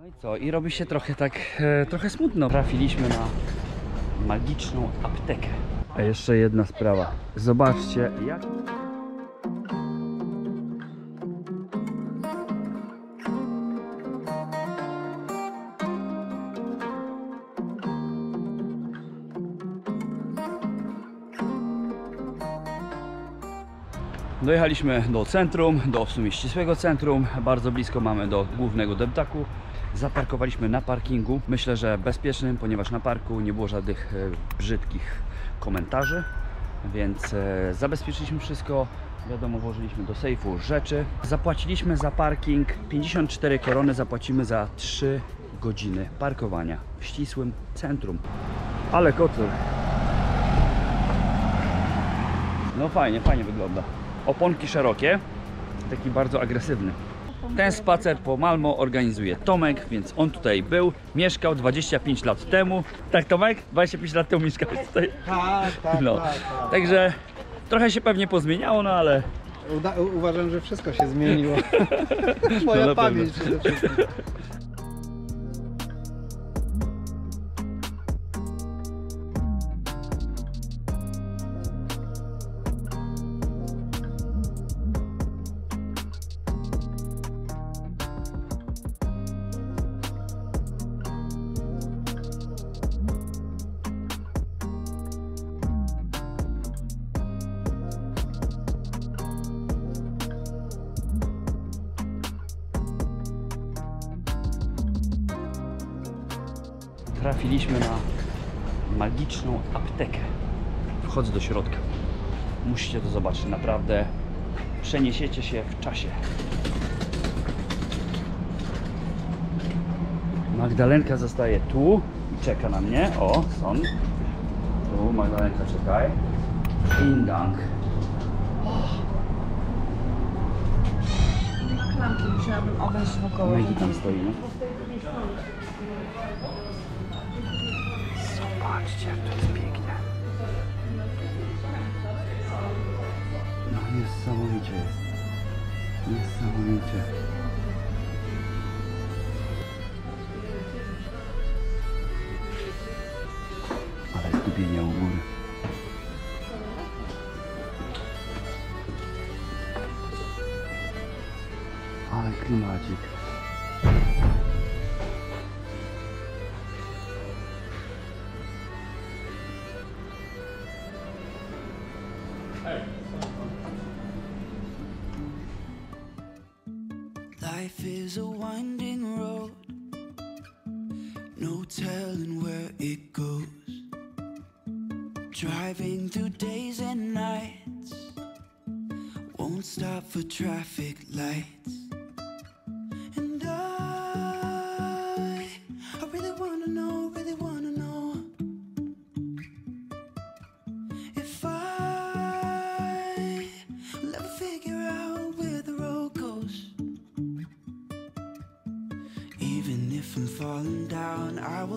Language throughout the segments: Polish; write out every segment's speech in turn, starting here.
No i co? I robi się trochę tak, e, trochę smutno. Trafiliśmy na magiczną aptekę. A jeszcze jedna sprawa. Zobaczcie, jak... Dojechaliśmy do centrum, do w sumie ścisłego centrum. Bardzo blisko mamy do głównego deptaku. Zaparkowaliśmy na parkingu. Myślę, że bezpiecznym, ponieważ na parku nie było żadnych e, brzydkich komentarzy. Więc e, zabezpieczyliśmy wszystko. Wiadomo, włożyliśmy do sejfu rzeczy. Zapłaciliśmy za parking 54 korony. Zapłacimy za 3 godziny parkowania w ścisłym centrum. Ale kocur. No fajnie, fajnie wygląda. Oponki szerokie, taki bardzo agresywny. Ten spacer po Malmo organizuje Tomek, więc on tutaj był. Mieszkał 25 lat temu. Tak Tomek? 25 lat temu mieszkałeś tutaj. Tak, tak, No. tak, tak. Także trochę się pewnie pozmieniało, no ale Uda, uważam, że wszystko się zmieniło. Moja No pamięć przede wszystkim. Trafiliśmy na magiczną aptekę. Wchodzę do środka. Musicie to zobaczyć, naprawdę przeniesiecie się w czasie. Magdalenka zostaje tu i czeka na mnie. O, są. Tu Magdalenka czekaj. Ding dong. Klamki musiałabym obejść wokoło. Maggie tam stoi, no. Zobaczcie, jak to jest pięknie. No niesamowicie jest. Niesamowicie. Ale zgubienie u góry. Ale klimacik. Life is a winding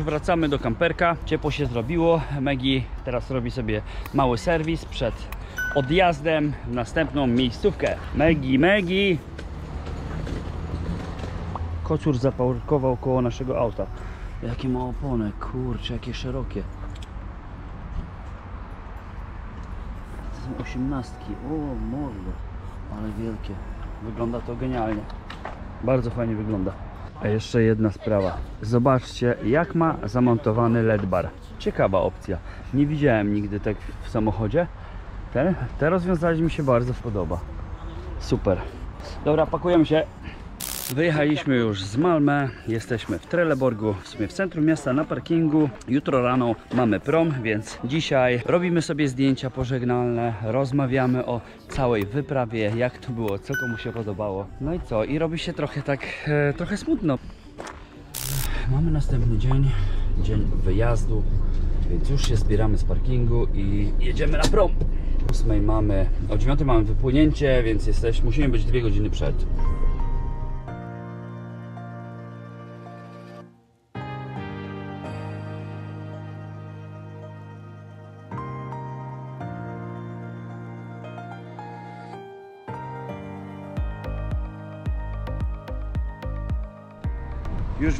Już wracamy do kamperka. Ciepło się zrobiło. Megi teraz robi sobie mały serwis przed odjazdem w następną miejscówkę. Megi, Megi! Kocur zaparkował koło naszego auta. Jakie ma opony, kurczę, jakie szerokie. To są osiemnastki. O, mordo. Ale wielkie. Wygląda to genialnie. Bardzo fajnie wygląda. A jeszcze jedna sprawa. Zobaczcie, jak ma zamontowany LED bar. Ciekawa opcja. Nie widziałem nigdy tak w samochodzie. Te, te rozwiązanie mi się bardzo podoba. Super. Dobra, pakujemy się. Wyjechaliśmy już z Malmę, jesteśmy w Trelleborgu, w sumie w centrum miasta na parkingu. Jutro rano mamy prom, więc dzisiaj robimy sobie zdjęcia pożegnalne, rozmawiamy o całej wyprawie, jak to było, co komu się podobało. No i co? I robi się trochę tak, e, trochę smutno. Mamy następny dzień, dzień wyjazdu, więc już się zbieramy z parkingu i jedziemy na prom. O 8 mamy, o 9 mamy wypłynięcie, więc jesteś, musimy być dwie godziny przed.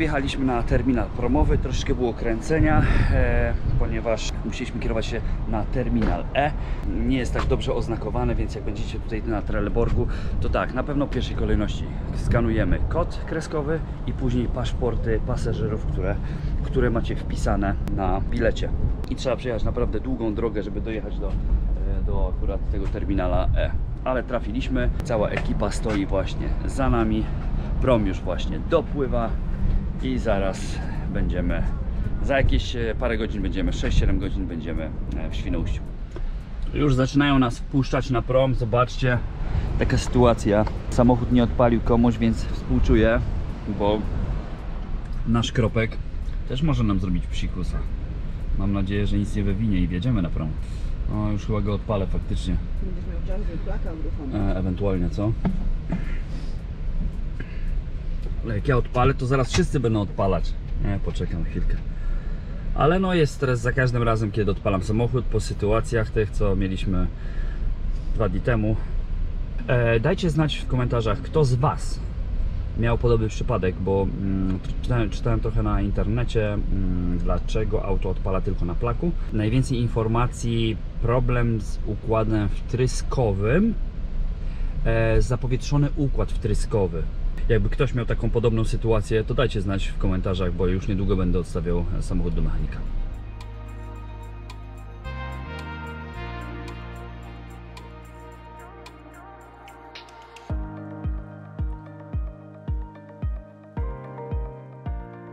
Wjechaliśmy na terminal promowy, troszeczkę było kręcenia, e, ponieważ musieliśmy kierować się na terminal E. Nie jest tak dobrze oznakowany, więc jak będziecie tutaj na Trelleborgu, to tak, na pewno w pierwszej kolejności skanujemy kod kreskowy i później paszporty pasażerów, które, które macie wpisane na bilecie. I trzeba przejechać naprawdę długą drogę, żeby dojechać do, e, do akurat tego terminala E. Ale trafiliśmy, cała ekipa stoi właśnie za nami. Prom już właśnie dopływa i zaraz będziemy, za jakieś e, parę godzin będziemy, 6-7 godzin będziemy e, w Świnoujściu. Już zaczynają nas wpuszczać na prom, zobaczcie, taka sytuacja. Samochód nie odpalił komuś, więc współczuję, bo nasz kropek też może nam zrobić psikusa. Mam nadzieję, że nic nie wywinie i wjedziemy na prom. O, już chyba go odpalę faktycznie. Będziesz miał jungle plaka uruchomiony. E, ewentualnie, co? Ale jak ja odpalę, to zaraz wszyscy będą odpalać. Nie, poczekam chwilkę. Ale no jest stres za każdym razem, kiedy odpalam samochód, po sytuacjach tych, co mieliśmy dwa dni temu. E, dajcie znać w komentarzach, kto z Was miał podobny przypadek, bo mm, czytałem, czytałem trochę na internecie, mm, dlaczego auto odpala tylko na plaku. Najwięcej informacji, problem z układem wtryskowym, e, zapowietrzony układ wtryskowy. Jakby ktoś miał taką podobną sytuację, to dajcie znać w komentarzach, bo już niedługo będę odstawiał samochód do mechanika.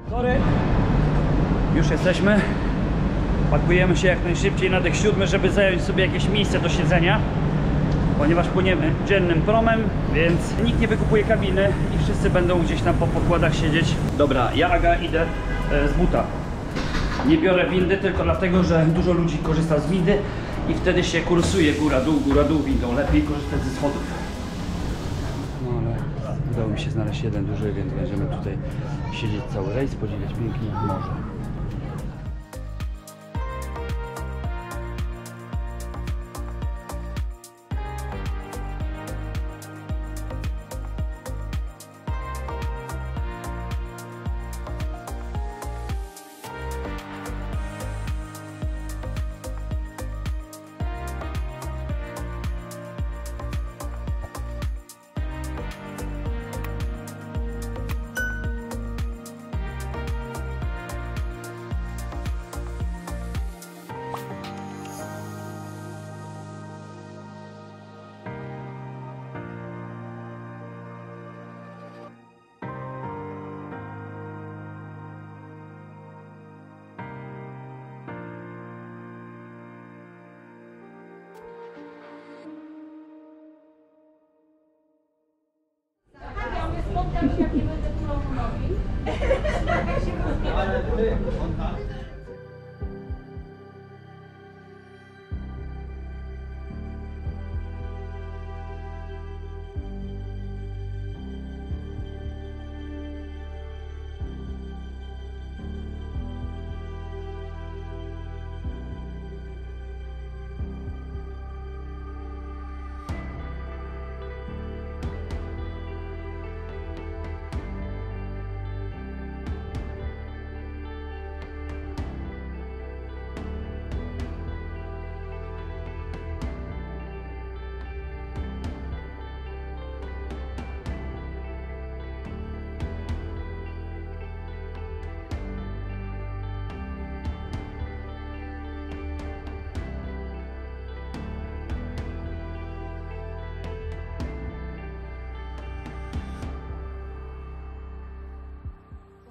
Sorry. Już jesteśmy. Pakujemy się jak najszybciej na dek siódmy, żeby zająć sobie jakieś miejsce do siedzenia. Ponieważ płyniemy dziennym promem, więc nikt nie wykupuje kabiny i wszyscy będą gdzieś tam po pokładach siedzieć. Dobra, ja Aga idę e, z buta. Nie biorę windy tylko dlatego, że dużo ludzi korzysta z windy i wtedy się kursuje góra-dół, góra-dół windą. Lepiej korzystać ze schodów. No ale udało mi się znaleźć jeden duży, więc będziemy tutaj siedzieć cały rejs, podziwiać pięknie morze. jak nie będę kulą robić. Ale ty, on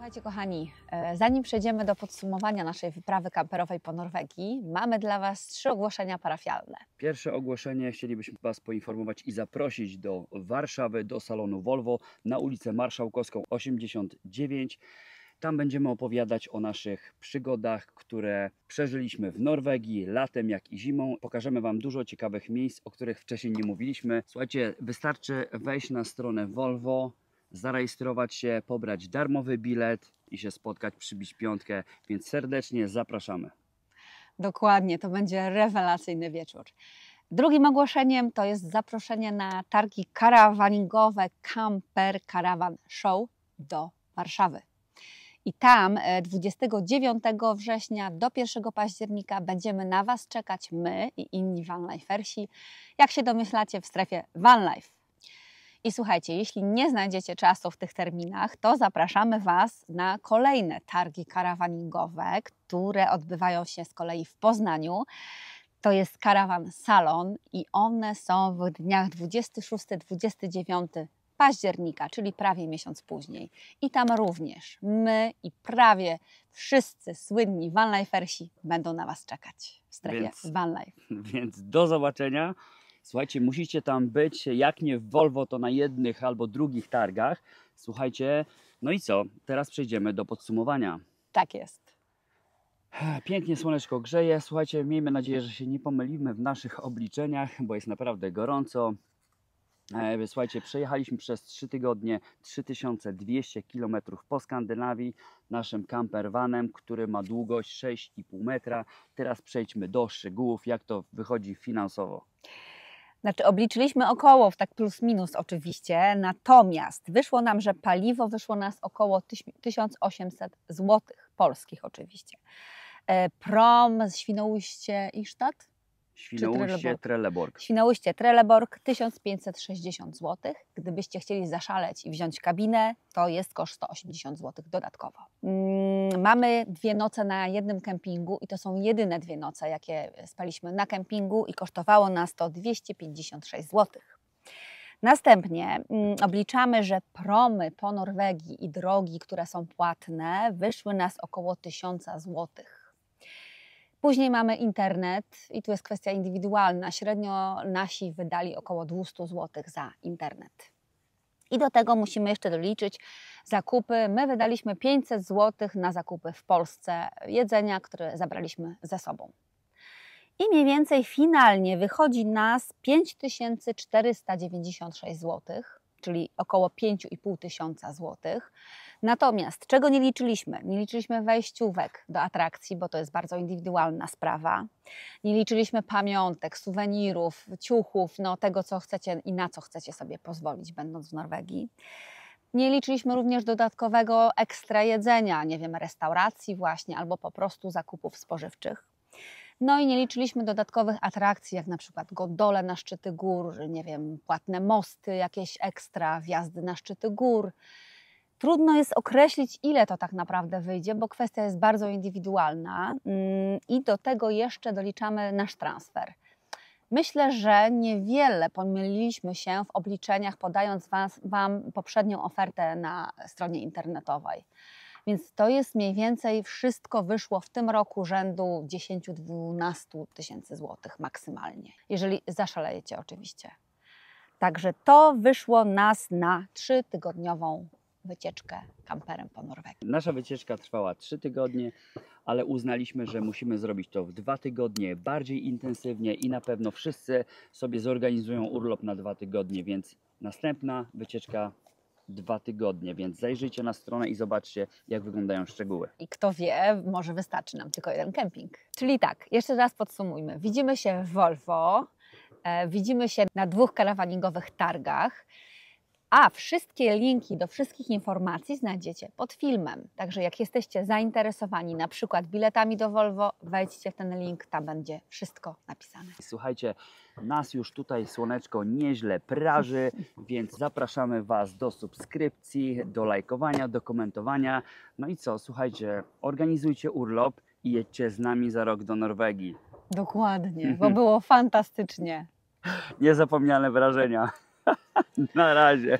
Słuchajcie, kochani, e, zanim przejdziemy do podsumowania naszej wyprawy kamperowej po Norwegii, mamy dla Was trzy ogłoszenia parafialne. Pierwsze ogłoszenie chcielibyśmy Was poinformować i zaprosić do Warszawy, do salonu Volvo na ulicę Marszałkowską 89. Tam będziemy opowiadać o naszych przygodach, które przeżyliśmy w Norwegii latem, jak i zimą. Pokażemy Wam dużo ciekawych miejsc, o których wcześniej nie mówiliśmy. Słuchajcie, wystarczy wejść na stronę Volvo, zarejestrować się, pobrać darmowy bilet i się spotkać, przybić piątkę, więc serdecznie zapraszamy. Dokładnie, to będzie rewelacyjny wieczór. Drugim ogłoszeniem to jest zaproszenie na targi karawaningowe Camper Caravan Show do Warszawy. I tam e, 29 września do 1 października będziemy na Was czekać my i inni vanlifersi, jak się domyślacie, w strefie vanlife. I słuchajcie, jeśli nie znajdziecie czasu w tych terminach, to zapraszamy Was na kolejne targi karawaningowe, które odbywają się z kolei w Poznaniu. To jest karawan salon i one są w dniach 26-29 października, czyli prawie miesiąc później. I tam również my i prawie wszyscy słynni vanlifersi będą na Was czekać w strefie Więc- vanlife. Więc do zobaczenia. Słuchajcie, musicie tam być. Jak nie w Volvo, to na jednych albo drugich targach. Słuchajcie, no i co? Teraz przejdziemy do podsumowania. Tak jest. Pięknie słoneczko grzeje. Słuchajcie, miejmy nadzieję, że się nie pomylimy w naszych obliczeniach, bo jest naprawdę gorąco. E, Słuchajcie, przejechaliśmy przez 3 tygodnie 3200 km po Skandynawii naszym campervanem, który ma długość 6,5 metra. Teraz przejdźmy do szczegółów, jak to wychodzi finansowo. Znaczy obliczyliśmy około, tak plus minus oczywiście, natomiast wyszło nam, że paliwo wyszło nas około tyś- 1800 zł polskich oczywiście. E, Prom z Świnoujście i Sztat? Świnoujście, Trelleborg? Świnoujście Trelleborg 1560 zł. Gdybyście chcieli zaszaleć i wziąć kabinę, to jest koszt 180 zł dodatkowo. Mm, Mamy dwie noce na jednym kempingu i to są jedyne dwie noce, jakie spaliśmy na kempingu i kosztowało nas to 256 zł. Następnie mm, obliczamy, że promy po Norwegii i drogi, które są płatne, wyszły nas około 1000 złotych. Później mamy internet i tu jest kwestia indywidualna. Średnio nasi wydali około 200 zł za internet. I do tego musimy jeszcze doliczyć zakupy. My wydaliśmy 500 zł na zakupy w Polsce jedzenia, które zabraliśmy ze sobą. I mniej więcej finalnie wychodzi nas 5496 zł, czyli około 5,5 tysiąca złotych. Natomiast czego nie liczyliśmy? Nie liczyliśmy wejściówek do atrakcji, bo to jest bardzo indywidualna sprawa. Nie liczyliśmy pamiątek, suwenirów, ciuchów, no tego co chcecie i na co chcecie sobie pozwolić, będąc w Norwegii. Nie liczyliśmy również dodatkowego ekstra jedzenia, nie wiem, restauracji właśnie, albo po prostu zakupów spożywczych. No i nie liczyliśmy dodatkowych atrakcji, jak na przykład gondole na szczyty gór, nie wiem, płatne mosty, jakieś ekstra wjazdy na szczyty gór. Trudno jest określić, ile to tak naprawdę wyjdzie, bo kwestia jest bardzo indywidualna mm, i do tego jeszcze doliczamy nasz transfer. Myślę, że niewiele pomyliliśmy się w obliczeniach, podając was, Wam poprzednią ofertę na stronie internetowej. Więc to jest mniej więcej wszystko wyszło w tym roku rzędu 10-12 tysięcy złotych maksymalnie, jeżeli zaszalejecie oczywiście. Także to wyszło nas na trzytygodniową wycieczkę kamperem po Norwegii. Nasza wycieczka trwała 3 tygodnie, ale uznaliśmy, że musimy zrobić to w dwa tygodnie, bardziej intensywnie i na pewno wszyscy sobie zorganizują urlop na dwa tygodnie, więc następna wycieczka dwa tygodnie, więc zajrzyjcie na stronę i zobaczcie, jak wyglądają szczegóły. I kto wie, może wystarczy nam tylko jeden kemping. Czyli tak, jeszcze raz podsumujmy. Widzimy się w Volvo, e, widzimy się na dwóch karawaningowych targach, a wszystkie linki do wszystkich informacji znajdziecie pod filmem. Także jak jesteście zainteresowani na przykład biletami do Volvo, wejdźcie w ten link, tam będzie wszystko napisane. Słuchajcie, nas już tutaj słoneczko nieźle praży, więc zapraszamy Was do subskrypcji, do lajkowania, do komentowania. No i co, słuchajcie, organizujcie urlop i jedźcie z nami za rok do Norwegii. Dokładnie, bo było fantastycznie. Niezapomniane wrażenia. Na raja.